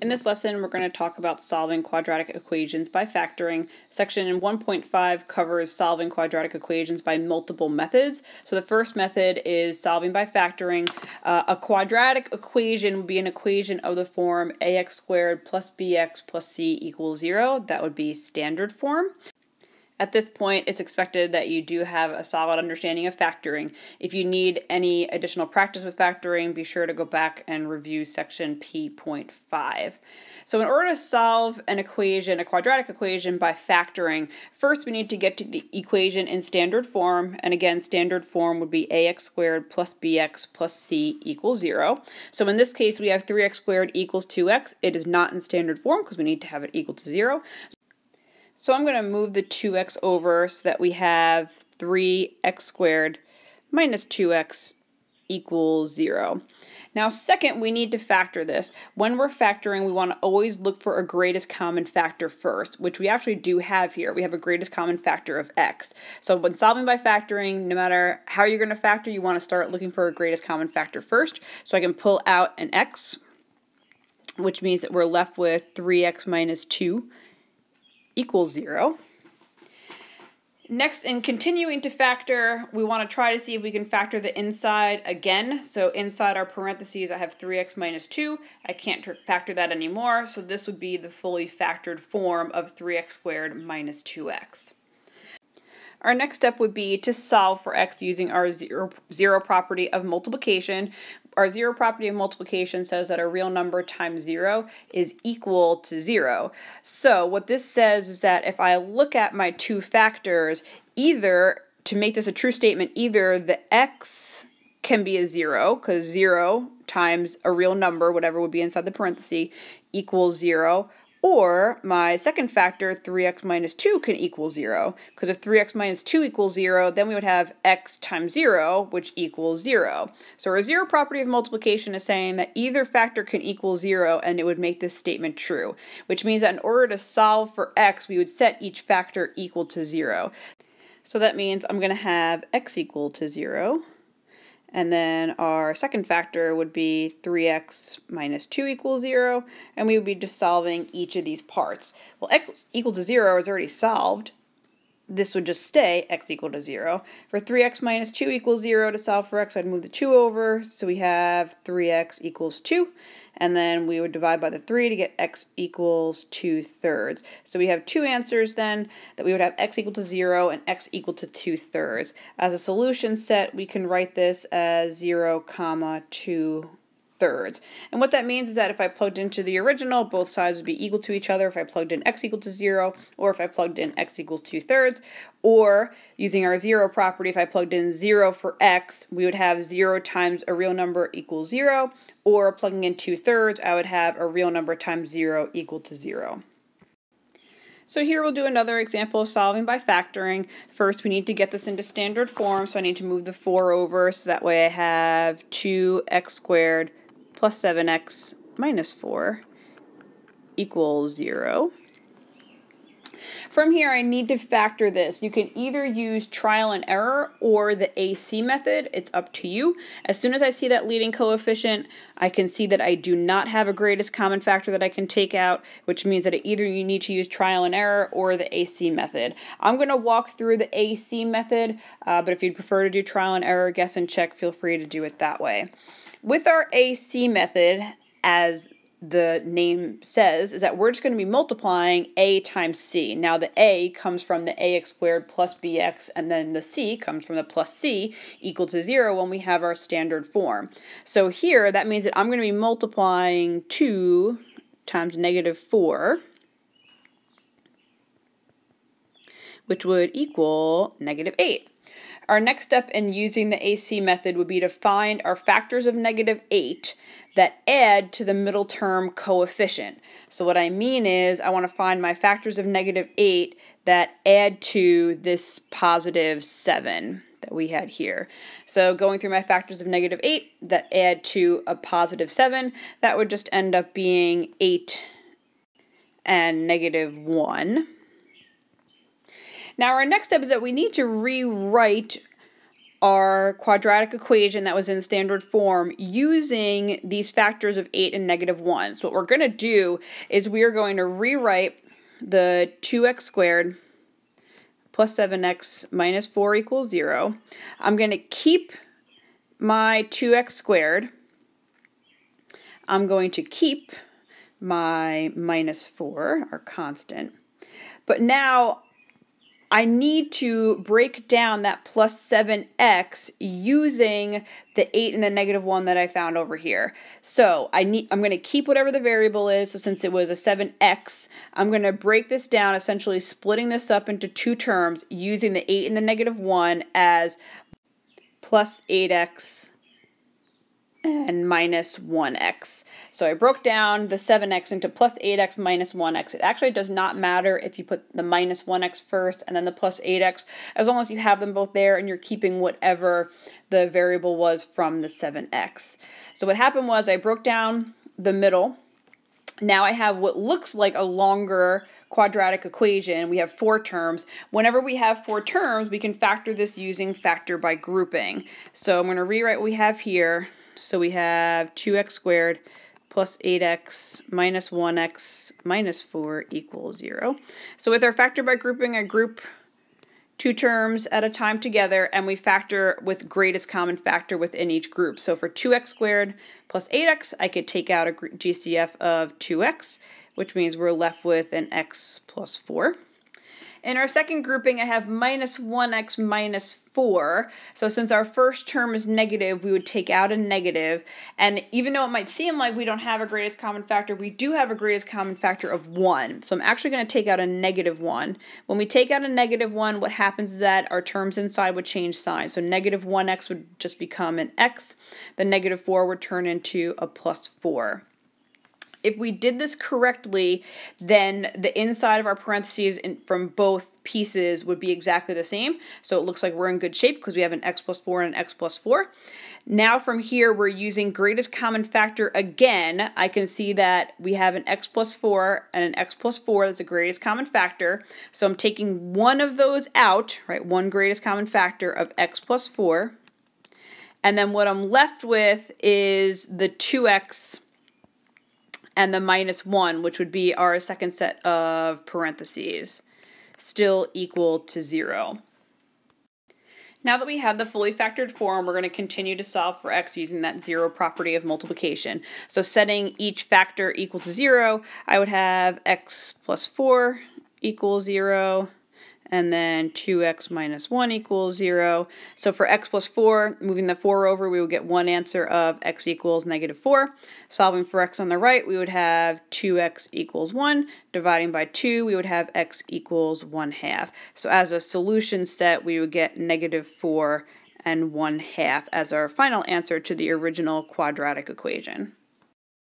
In this lesson, we're going to talk about solving quadratic equations by factoring. Section 1.5 covers solving quadratic equations by multiple methods. So the first method is solving by factoring. Uh, a quadratic equation would be an equation of the form ax squared plus bx plus c equals 0. That would be standard form. At this point, it's expected that you do have a solid understanding of factoring. If you need any additional practice with factoring, be sure to go back and review section P.5. So in order to solve an equation, a quadratic equation by factoring, first we need to get to the equation in standard form, and again, standard form would be ax squared plus bx plus c equals 0. So in this case, we have 3x squared equals 2x. It is not in standard form because we need to have it equal to 0. So I'm going to move the 2x over so that we have 3x squared minus 2x equals 0. Now second, we need to factor this. When we're factoring, we want to always look for a greatest common factor first, which we actually do have here. We have a greatest common factor of x. So when solving by factoring, no matter how you're going to factor, you want to start looking for a greatest common factor first. So I can pull out an x, which means that we're left with 3x minus 2 equals 0. Next, in continuing to factor, we want to try to see if we can factor the inside again. So inside our parentheses, I have 3x minus 2. I can't factor that anymore, so this would be the fully factored form of 3x squared minus 2x. Our next step would be to solve for x using our zero, zero property of multiplication. Our zero property of multiplication says that a real number times zero is equal to zero. So what this says is that if I look at my two factors, either, to make this a true statement, either the x can be a zero, because zero times a real number, whatever would be inside the parenthesis, equals zero, or my second factor, 3x minus 2, can equal 0. Because if 3x minus 2 equals 0, then we would have x times 0, which equals 0. So our zero property of multiplication is saying that either factor can equal 0, and it would make this statement true. Which means that in order to solve for x, we would set each factor equal to 0. So that means I'm going to have x equal to 0. And then our second factor would be 3x minus 2 equals 0, and we would be just solving each of these parts. Well, x equal to 0 is already solved, this would just stay x equal to 0. For 3x minus 2 equals 0 to solve for x, I'd move the 2 over, so we have 3x equals 2, and then we would divide by the 3 to get x equals 2 thirds. So we have two answers then, that we would have x equal to 0 and x equal to 2 thirds. As a solution set, we can write this as 0 comma 2 thirds. And what that means is that if I plugged into the original, both sides would be equal to each other if I plugged in x equal to 0, or if I plugged in x equals 2 thirds, or using our 0 property, if I plugged in 0 for x, we would have 0 times a real number equals 0, or plugging in 2 thirds, I would have a real number times 0 equal to 0. So here we'll do another example of solving by factoring. First, we need to get this into standard form, so I need to move the 4 over, so that way I have 2x squared plus 7x minus 4 equals 0. From here, I need to factor this. You can either use trial and error or the AC method. It's up to you. As soon as I see that leading coefficient, I can see that I do not have a greatest common factor that I can take out, which means that either you need to use trial and error or the AC method. I'm going to walk through the AC method, uh, but if you'd prefer to do trial and error, guess and check, feel free to do it that way. With our AC method, as the name says, is that we're just going to be multiplying a times c. Now the a comes from the ax squared plus bx, and then the c comes from the plus c equal to 0 when we have our standard form. So here, that means that I'm going to be multiplying 2 times negative 4, which would equal negative 8. Our next step in using the AC method would be to find our factors of negative 8 that add to the middle term coefficient. So what I mean is I want to find my factors of negative 8 that add to this positive 7 that we had here. So going through my factors of negative 8 that add to a positive 7, that would just end up being 8 and negative 1. Now our next step is that we need to rewrite our quadratic equation that was in standard form using these factors of 8 and negative 1. So what we're going to do is we are going to rewrite the 2x squared plus 7x minus 4 equals 0. I'm going to keep my 2x squared. I'm going to keep my minus 4, our constant. But now I need to break down that plus 7x using the 8 and the negative 1 that I found over here. So I need, I'm going to keep whatever the variable is. So since it was a 7x, I'm going to break this down, essentially splitting this up into two terms using the 8 and the negative 1 as plus 8x and minus 1x. So I broke down the 7x into plus 8x minus 1x. It actually does not matter if you put the minus 1x first and then the plus 8x, as long as you have them both there and you're keeping whatever the variable was from the 7x. So what happened was I broke down the middle. Now I have what looks like a longer quadratic equation. We have four terms. Whenever we have four terms, we can factor this using factor by grouping. So I'm going to rewrite what we have here so we have 2x squared plus 8x minus 1x minus 4 equals 0. So with our factor by grouping, I group two terms at a time together and we factor with greatest common factor within each group. So for 2x squared plus 8x, I could take out a GCF of 2x, which means we're left with an x plus 4. In our second grouping, I have minus 1x minus 4. So since our first term is negative, we would take out a negative. And even though it might seem like we don't have a greatest common factor, we do have a greatest common factor of 1. So I'm actually going to take out a negative 1. When we take out a negative 1, what happens is that our terms inside would change sign. So negative 1x would just become an x. The negative 4 would turn into a plus 4. If we did this correctly, then the inside of our parentheses in, from both pieces would be exactly the same. So it looks like we're in good shape because we have an x plus 4 and an x plus 4. Now from here, we're using greatest common factor again. I can see that we have an x plus 4 and an x plus 4. That's the greatest common factor. So I'm taking one of those out, right? One greatest common factor of x plus 4. And then what I'm left with is the 2x and the minus 1, which would be our second set of parentheses, still equal to 0. Now that we have the fully factored form, we're going to continue to solve for x using that zero property of multiplication. So setting each factor equal to 0, I would have x plus 4 equals 0, and then 2x minus 1 equals 0. So for x plus 4, moving the 4 over, we would get one answer of x equals negative 4. Solving for x on the right, we would have 2x equals 1. Dividing by 2, we would have x equals 1 half. So as a solution set, we would get negative 4 and 1 half as our final answer to the original quadratic equation.